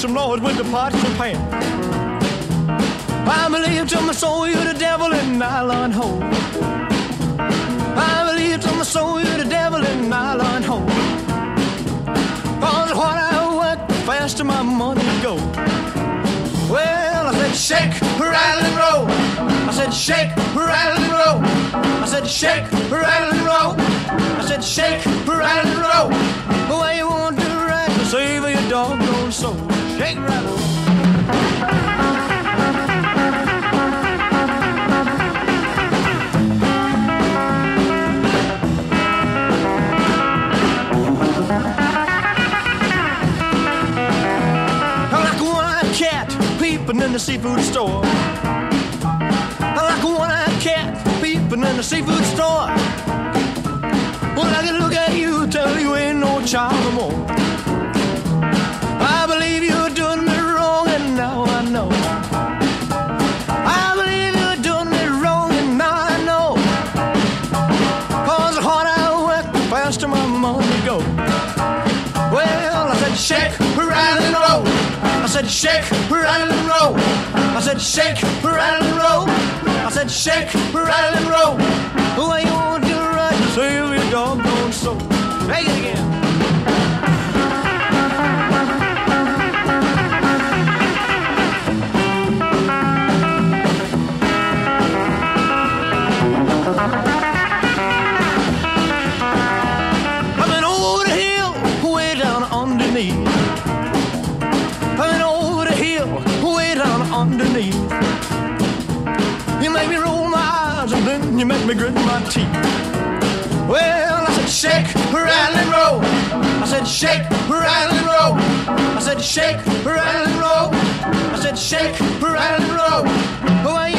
some noise with the and pans. I believe to my soul you're the devil in nylon hole. I believe to my soul you're the devil in nylon hole. Cause what I work, faster my money go. Well, I said shake, rattle and roll. I said shake, rattle and roll. I said shake, rattle and roll. I said shake, rattle and roll. In the seafood store. like a one-eyed cat peeping in the seafood store. Well, I can look at you, tell you ain't no child no more. Shake, rattle and roll. I said shake, rattle and roll. I said shake, rattle and roll. Way you want to ride, save your doggone soul. Make it again. Teeth. Well, I said shake, rattle and roll. I said shake, rattle and roll. I said shake, rattle and roll. I said shake, rattle and roll. Oh, the way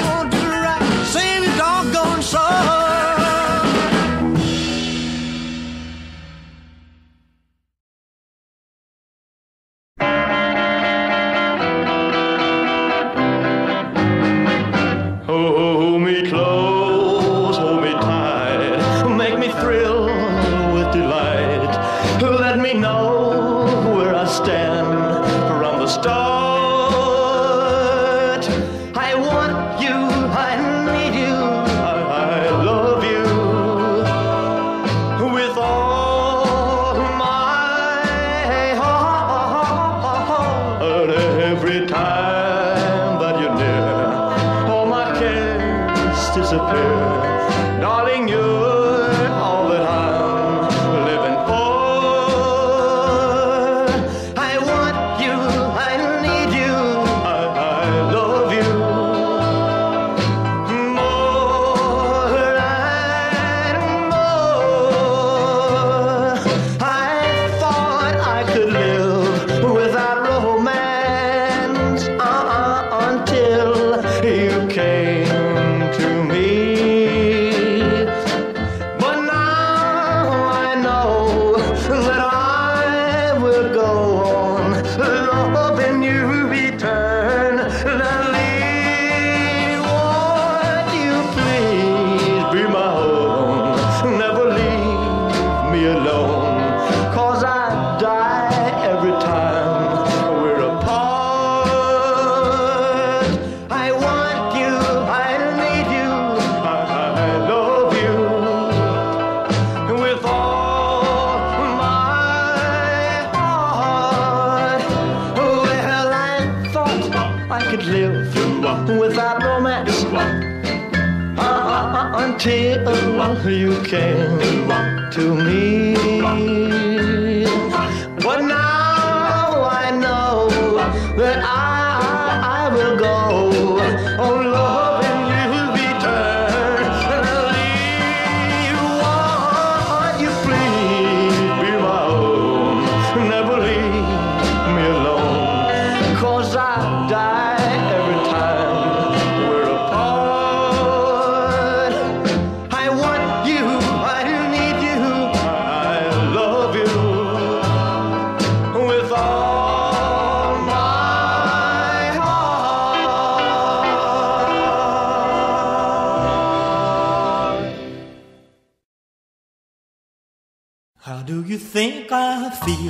I feel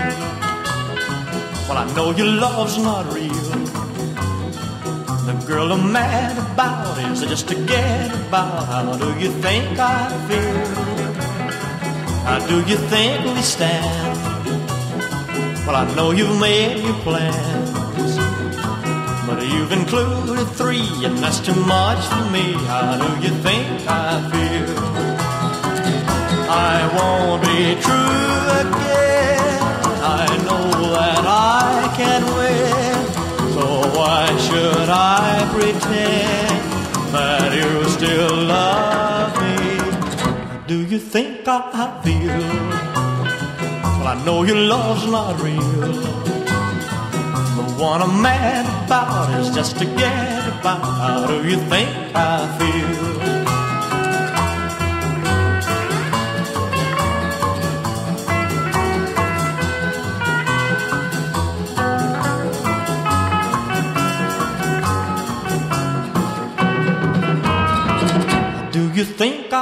Well, I know your love's not real. The girl I'm mad about is just to get about. How do you think I feel? How do you think we stand? Well, I know you've made your plans, but you've included three, and that's too much for me. How do you think I feel? I won't be true again. Can. So why should I pretend that you still love me? Do you think I feel? Well, I know your love's not real. But one I'm mad about is just to get about. How do you think I feel?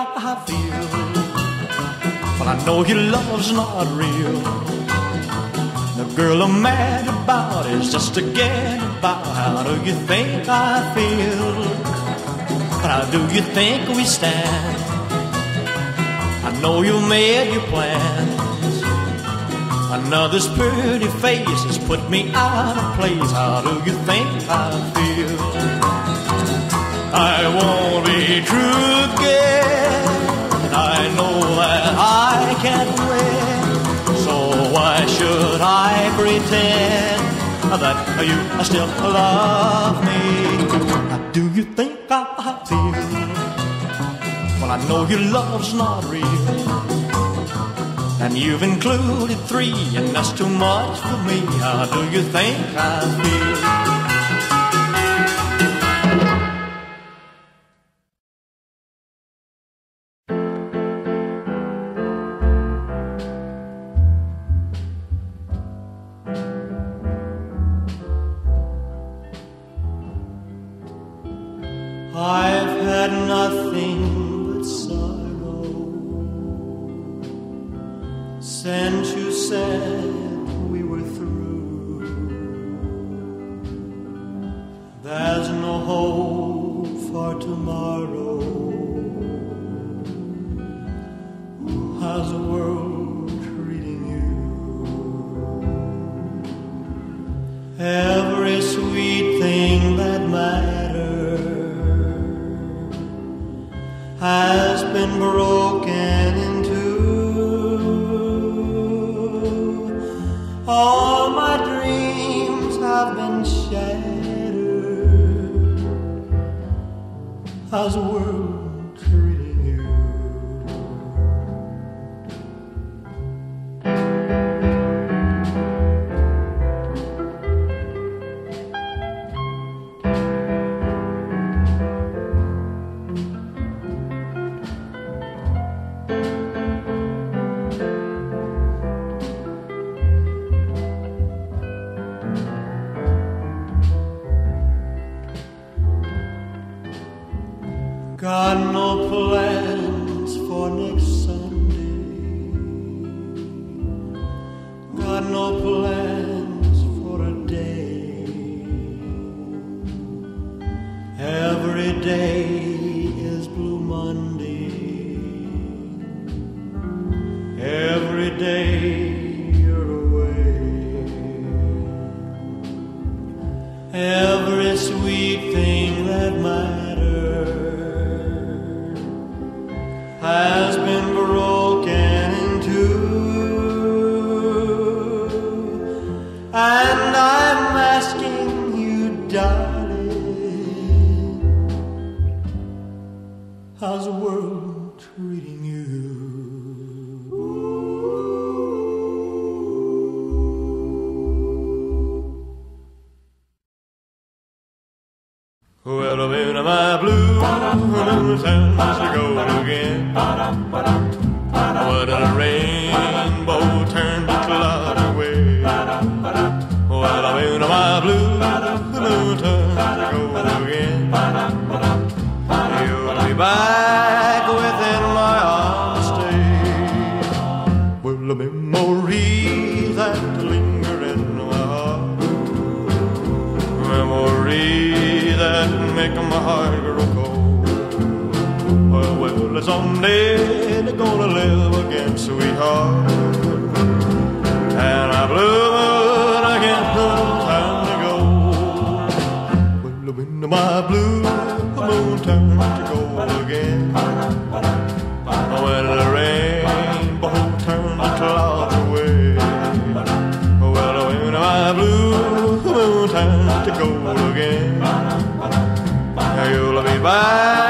Think I feel? Well, I know your love's not real. The girl I'm mad about is just to get about. How do you think I feel? How do you think we stand? I know you made your plans. Another's pretty face has put me out of place. How do you think I feel? I won't be true again. I know that I can win. So why should I pretend that you still love me? Do you think I feel? Well, I know your love's not real. And you've included three, and that's too much for me. How do you think I feel? Well, I'm in my blue since to go again. What a rainbow someday they're gonna live again, sweetheart. And I blew moon again, time to go. Well, when my blue moon turns to gold again, when the rainbow turns the clouds away, when my blue moon turns to gold again, you'll be back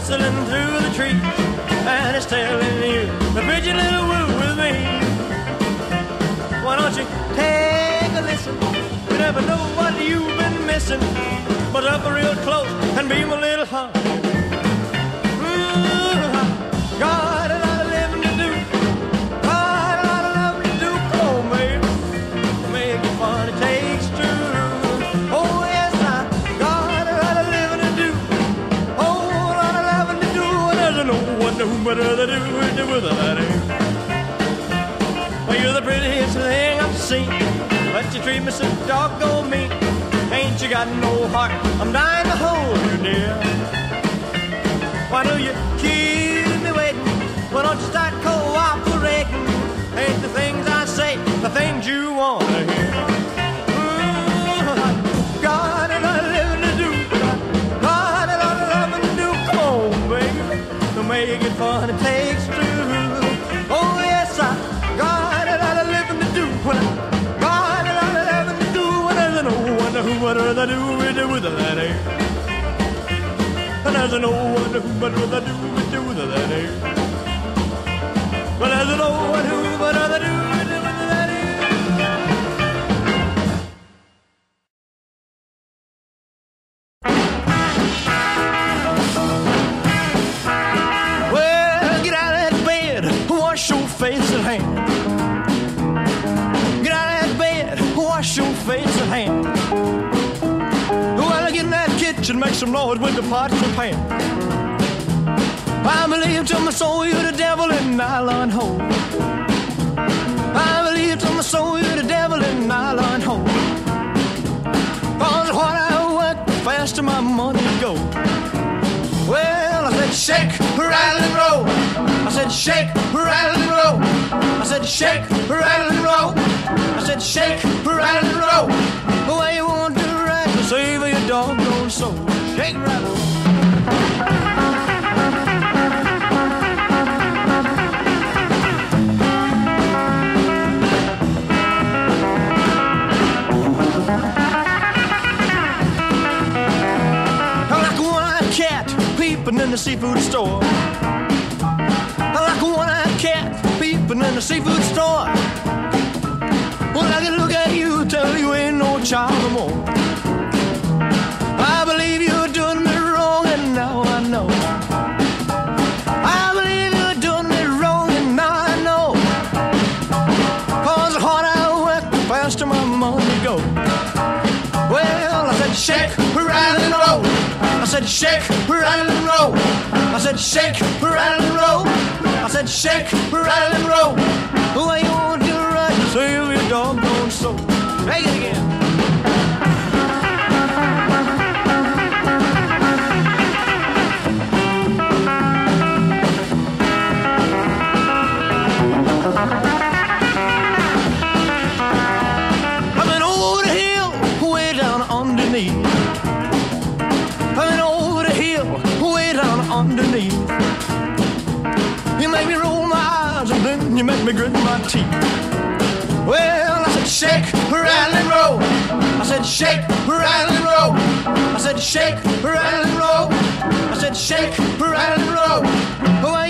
whistling through the trees, and it's telling you the pigeon little woo with me. Why don't you take a listen? You never know what you've been missing, but up real close and be my little heart. Me so doggone mean. Ain't you got no heart? I'm dying to hold you, dear. Why do you keep me waiting? Why don't you start cooperating? Ain't the things I say the things you want to hear? Mm, got a lot of living to do. Got a lot of loving to do. Come on, baby. Make it fun, there's no one who would rather do it with that, eh? Well, there's no one who would rather do make some noise with the pots and pans. I believe to my soul you're the devil in nylon hole. I believe to my soul you're the devil in nylon hole. Cause what I work, the faster my money goes. Well, I said, shake, rattle, and roll. I said, shake, rattle, and roll. I said, shake, rattle, and roll. I said, shake, rattle, and roll. The way you want save your doggone soul. Shake, one-eyed cat peeping in the seafood store. I Like a one-eyed cat peeping in the seafood store. Shake, rattle and roll. I said shake, rattle and roll. I said shake, rattle and roll. I said shake, rattle and roll. Way you to ride to save your doggone soul. Take it again. I've me grit my teeth. Well, I said shake, rattle and roll. I said shake, rattle and roll. I said shake, rattle and roll. I said shake, rattle and roll. Oh, Why you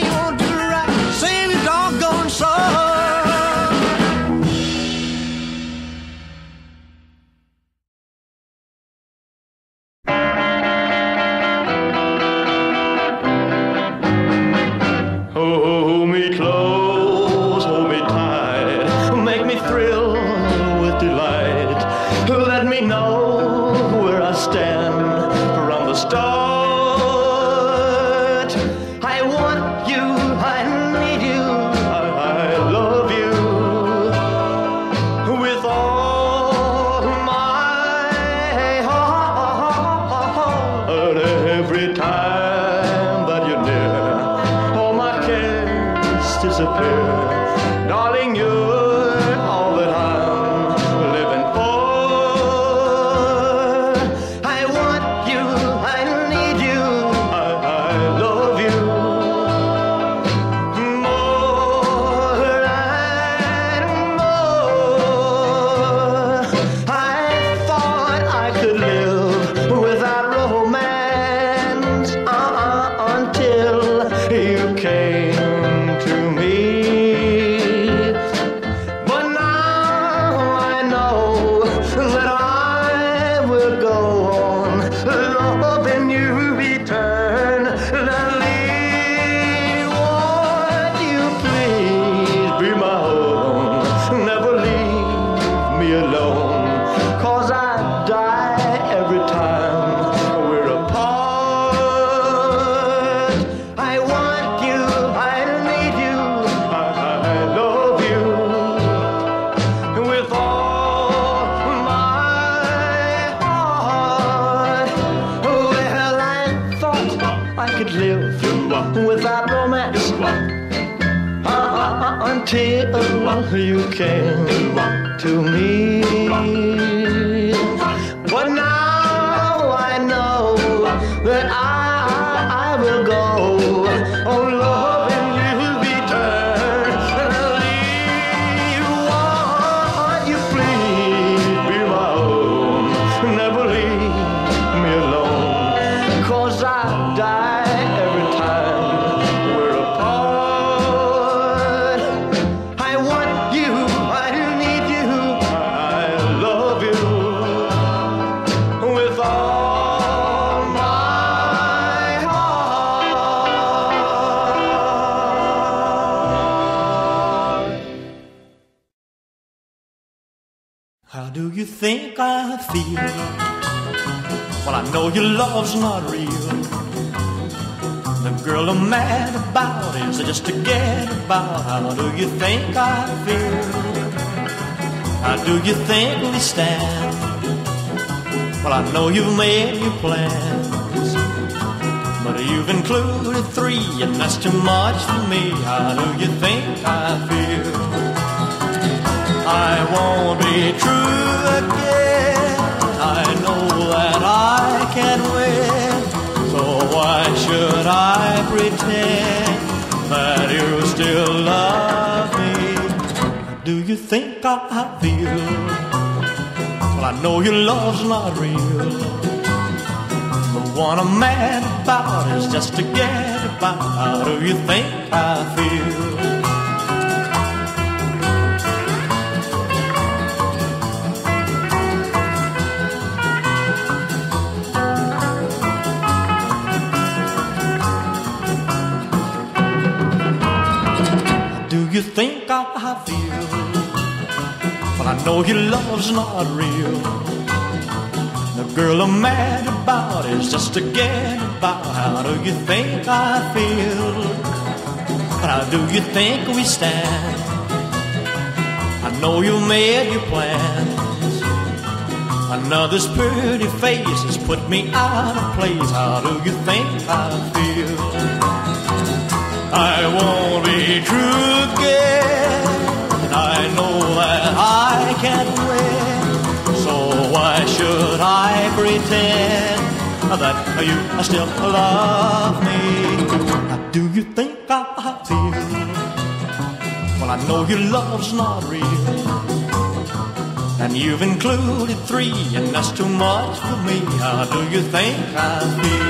until feel? Well, I know your love's not real. The girl I'm mad about is just to get about. How do you think I feel? How do you think we stand? Well, I know you've made your plans, but You've included three, and that's too much for me. How do you think I feel? I won't be true again. Can win. So why should I pretend that you still love me? Do you think I feel? Well, I know your love's not real But what I'm mad about is just to get about. How do you think I feel? You think I feel? But I know your love's not real. The girl I'm mad about is just to get about. How do you think I feel? How do you think we stand? I know you made your plans. Another's pretty face has put me out of place. How do you think I feel? I won't be true again. I know that I can't win. So why should I pretend that you still love me? Do you think I feel? Well, I know your love's not real. And you've included three, and that's too much for me. How do you think I feel?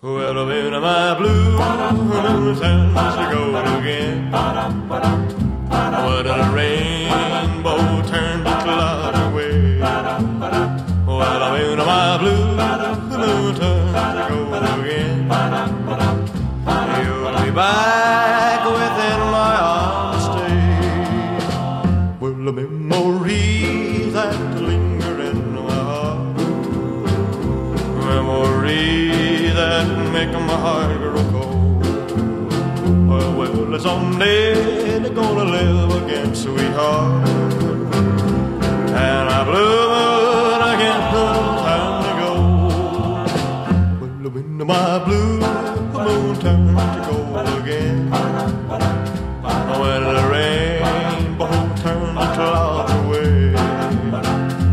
Well, I'm in my blue and sounds to go again. What a rainbow turned the cloud away. Well, I'm in my blue someday they're gonna live again, sweetheart. And I blew it again some time ago. Well, when my blue moon turned to gold again, when the rainbow turned the clouds away.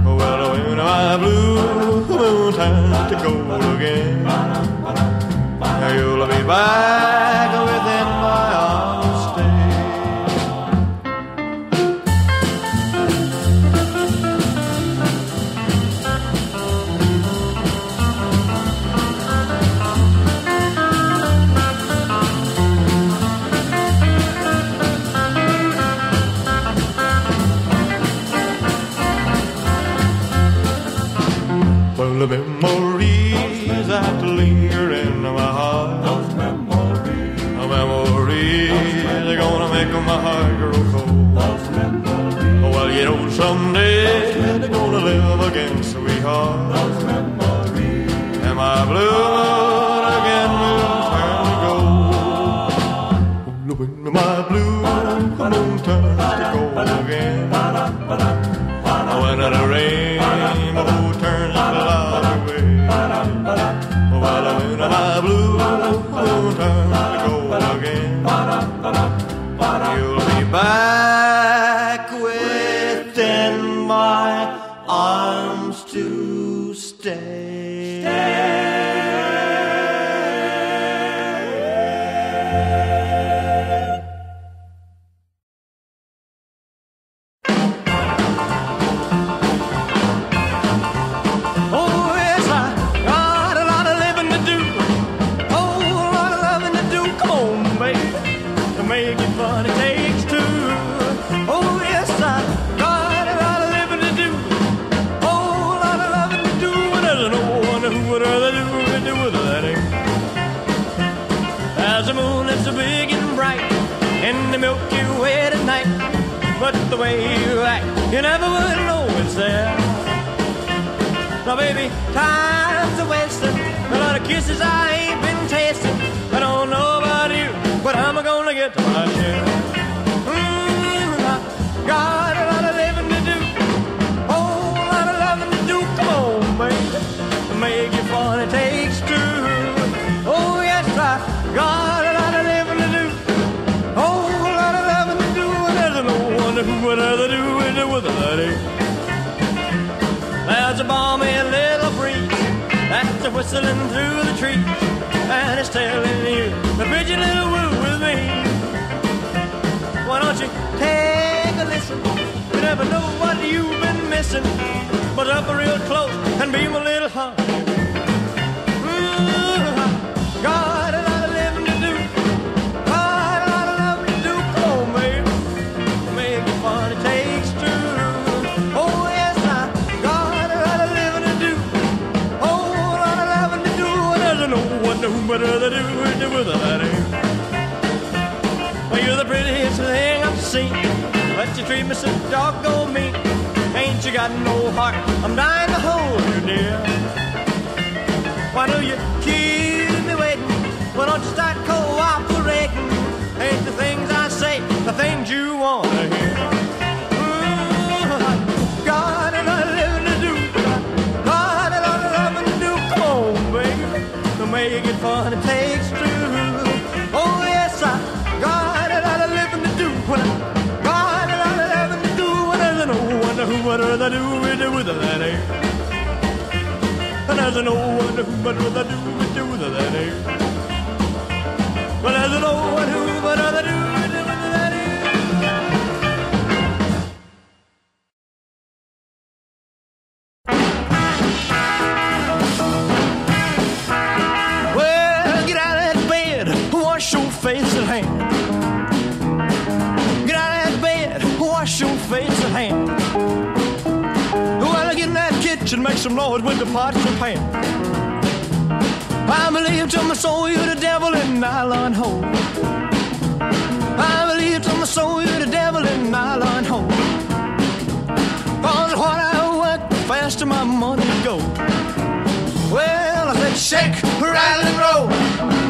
Well, when my blue moon turned to gold again, you'll be back. You never would know it's there. Now, baby, time's a wasting. A lot of kisses I whistling through the trees, and it's telling you the pretty little woo with me. Why don't you take a listen? You never know what you've been missing, but up real close and be my little honey. It with a lady. Well, you're the prettiest thing I've seen. But you treat me so doggone mean. Ain't you got no heart? I'm dying to hold you, dear. Why do you keep me waiting? Why don't you start cooperating? Ain't the things I say the things you want There's no one who would rather do it with a lady. Well, pans. I believe to my soul you're the devil in nylon hole. I believe to my soul you're the devil in nylon hole. Cause what I work, the faster my money go. Well, I said shake, rattle and roll.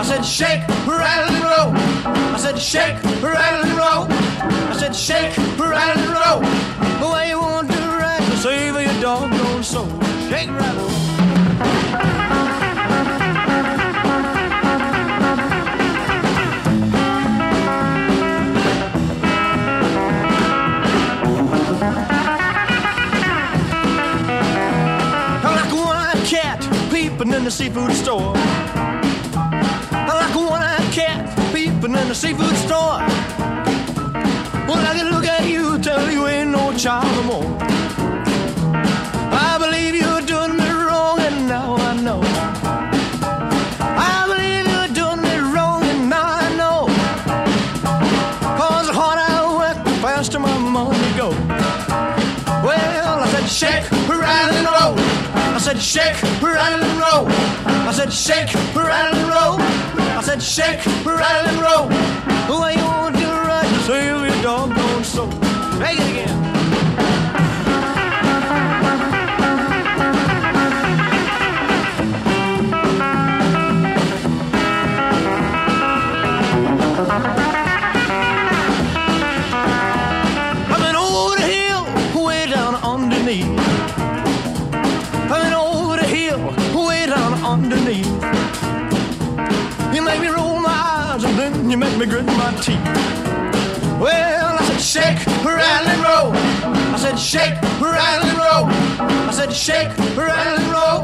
I said shake, rattle and roll. I said shake, rattle and roll. I said shake, rattle and roll. The way you want to ride save your doggone soul. Shake, rattle. Seafood store. Like a one-eyed cat peeping in the seafood store. Well, I can look at you, tell you ain't no child no more. Said shake, rattle and roll. I said shake, rattle and roll. I said shake, rattle and roll. Well, you want to right, save your doggone soul. Take it again. Me grit my teeth. Well, I said shake, rattle and roll. I said shake, rattle and roll. I said shake, rattle and roll.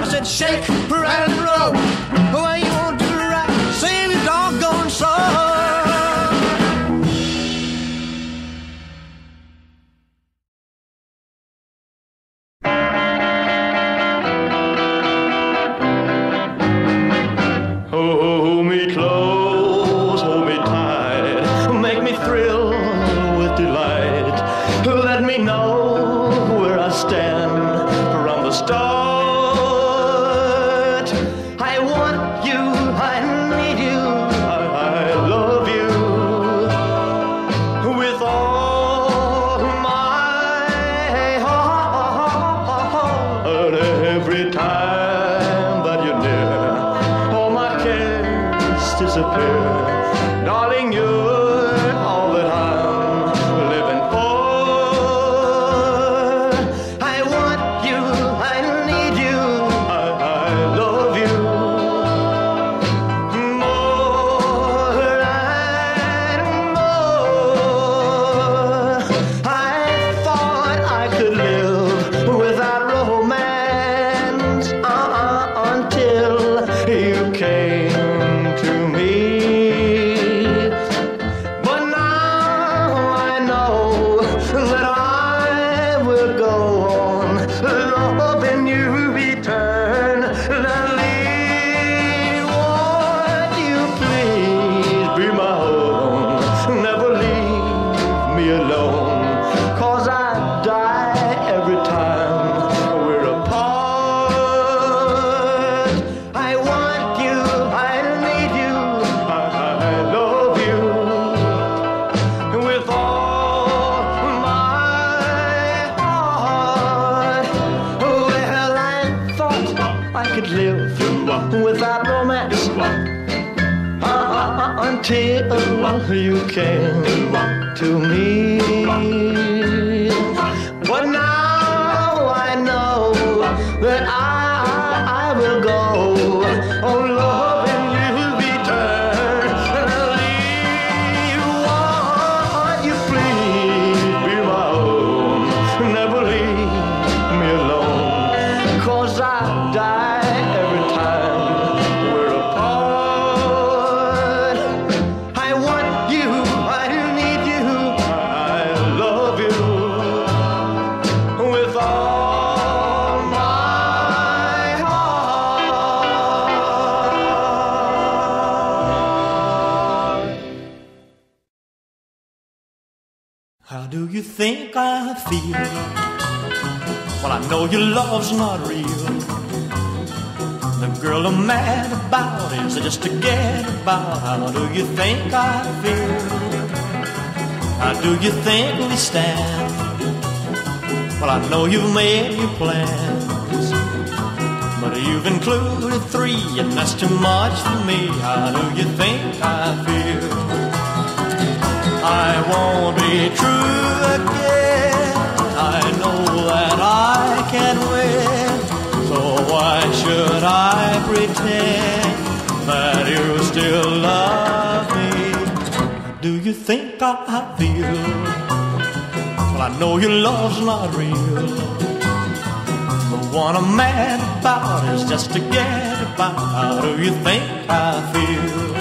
I said shake, rattle and roll. Think I feel? Well, I know your love's not real. The girl I'm mad about is just to get about. How do you think I feel? How do you think we stand? Well, I know you've made your plans, but you've included three, and that's too much for me. How do you think I feel? I won't be true again. That I can win. So why should I pretend that you still love me? Do you think I feel? Well, I know your love's not real. The one I'm mad about is just to get about. How do you think I feel?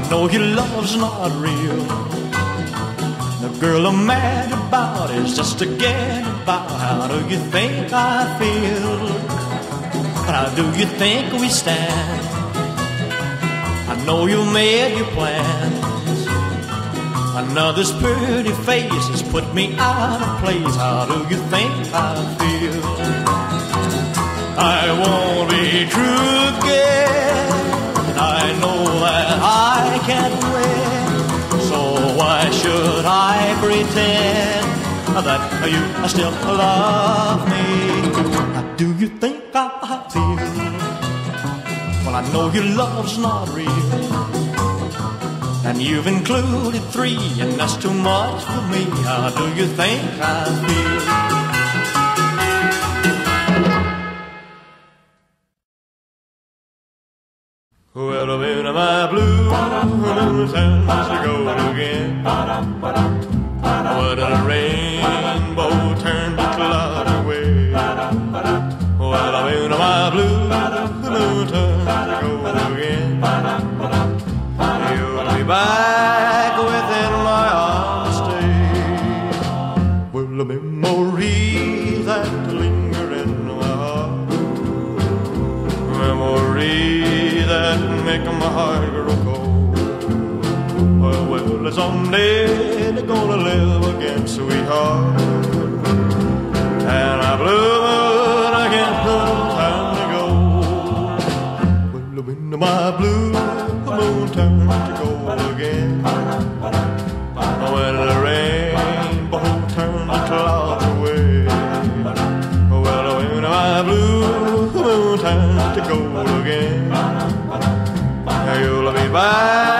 I know your love's not real. The girl I'm mad about is just to get about. How do you think I feel? How do you think we stand? I know you made your plans. Another's pretty face has put me out of place. How do you think I feel? I won't be true again. Know that I can't win. So why should I pretend that you still love me? Do you think I feel? Well, I know your love's not real. And you've included three, and that's too much for me. How do you think I feel? Well, I'm in my blue mountains to go again. What a rainbow make my heart grow cold. Well, well, someday they're gonna live again, sweetheart. And I blew it again, time to go. Well, when my blue moon turns to gold again, when the rainbow you'll